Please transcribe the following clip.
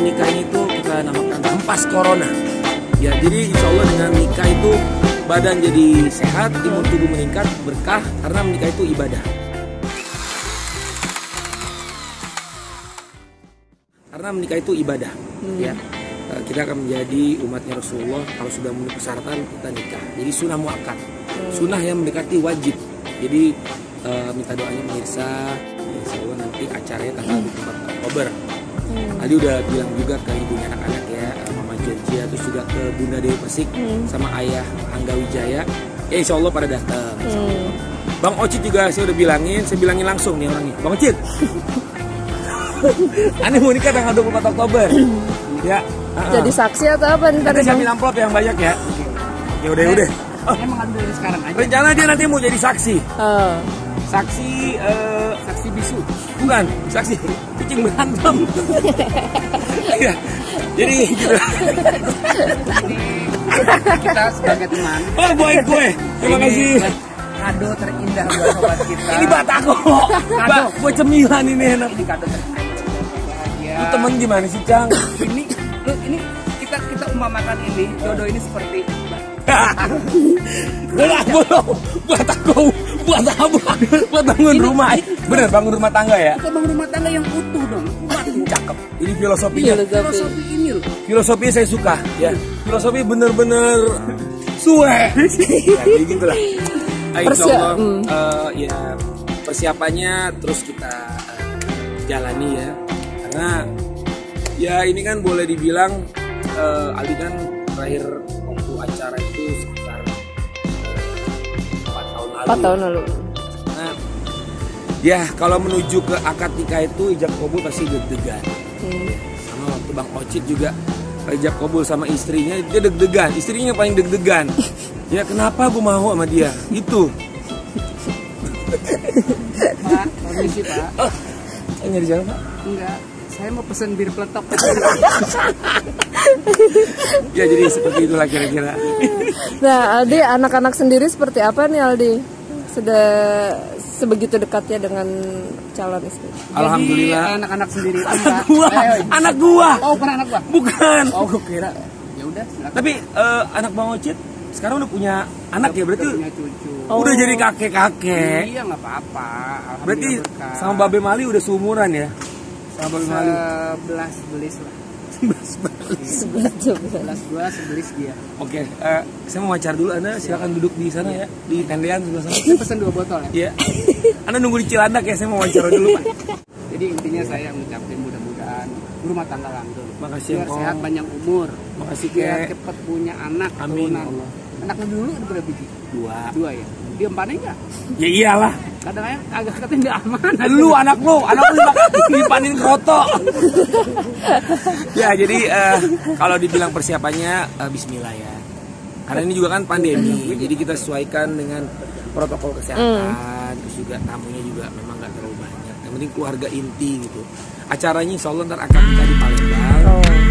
nikah ini tuh kita namakan hempas corona. Ya, jadi insya Allah dengan nikah itu badan jadi sehat, imun tubuh meningkat, berkah karena menikah itu ibadah. Karena menikah itu ibadah, ya. Eh, Kita akan menjadi umatnya Rasulullah kalau sudah memenuhi persyaratan kita nikah. Jadi sunnah muakkad. Sunnah yang mendekati wajib. Jadi eh, minta doanya pemirsa, insya Allah nanti acaranya tanggal 24 Oktober. Tadi udah bilang juga ke ibunya anak-anak ya, Mama Georgia, terus juga ke Bunda Dewi Persik sama ayah Angga Wijaya. Ya insya Allah pada datang. Allah. Bang Ocit juga saya udah bilangin, saya bilangin langsung nih orangnya. Bang Ocit, Aneh mau nikah tanggal 24 Oktober. ya. uh-uh. Jadi saksi atau apa ntar Nanti ambil amplop yang banyak ya. Ya udah ya udah. Oh, sekarang aja. rencana dia nanti mau jadi saksi. Oh. Saksi eh, Saksi bisu. bukan, saksi kucing berantem. Iya. Jadi gitu. Kita sebagai teman. Oh, boy gue. Terima kasih. Kado terindah buat sobat kita. Ini batako. Mbak, gue cemilan ini enak. Ini kado terindah. Lu temen gimana sih, Cang? Ini, lu, ini kita kita umpamakan ini jodoh ini seperti Buat belum, buat aku, buat apa? Buat bangun rumah. Bener, bangun rumah tangga ya. kita bangun rumah tangga yang utuh dong. Waduh, Cakep. Ini filosofinya. Filosofi. filosofi ini loh. Filosofinya saya suka, ya. Filosofi bener-bener suwe. ya, jadi gitu lah. Ah, insya Persia- Allah, hmm. eh, ya persiapannya terus kita eh, jalani ya. Karena ya ini kan boleh dibilang eh, Aldi kan terakhir waktu acara itu empat tahun lalu. Empat tahun lalu. Nah, ya kalau menuju ke akad nikah itu ijab kabul pasti deg-degan. Hmm. Sama waktu Bang Ocit juga ijab kabul sama istrinya dia deg-degan. Istrinya paling deg-degan. ya kenapa gue mau sama dia? Itu. Pak, permisi Pak. Eh, nyari siapa Pak? Enggak, saya mau pesen bir peletok. Ya jadi seperti itulah kira-kira. Nah Aldi anak-anak sendiri seperti apa nih Aldi? Sudah sebegitu dekatnya dengan calon istri. Alhamdulillah. Jadi, anak-anak sendiri Anak gua, Eh, anak gua. Oh, bukan anak gua. Bukan. Oh, gua kira. Ya udah. Tapi eh, anak Bang Ocit sekarang udah punya anak ya berarti Udah punya cucu. Oh. udah jadi kakek-kakek. Iya nggak apa-apa. Berarti berkah. sama Babe Mali udah seumuran ya? Sama Babe Mali. sebelas belis lah. Sebelas sebelas. Sebelas gua, sebelis dia. Oke, eh, saya mau wawancara dulu Anda silakan duduk di sana ya, di tendean sebelah sana. Saya pesen dua botol ya. Iya. Anda nunggu di Cilandak ya, saya mau wawancara dulu, Pak. Jadi intinya saya ngucapin mudah-mudahan rumah tangga langgeng. Makasih, Biar sehat panjang umur. Makasih, Biar Kek. cepet punya anak. Amin, Allah. Anaknya dulu ada berapa biji? Dua. Dua ya. Dia empanin nggak? Ya iyalah. Kadang-kadang agak katanya nggak aman. Lu anak lu, anak lu dipanin kroto. ya, jadi eh, kalau dibilang persiapannya eh, bismillah ya. Karena ini juga kan pandemi, jadi kita sesuaikan dengan protokol kesehatan, terus juga tamunya juga memang nggak terlalu banyak. Yang penting keluarga inti gitu. Acaranya insya Allah ntar akan kita di Palembang. Oh.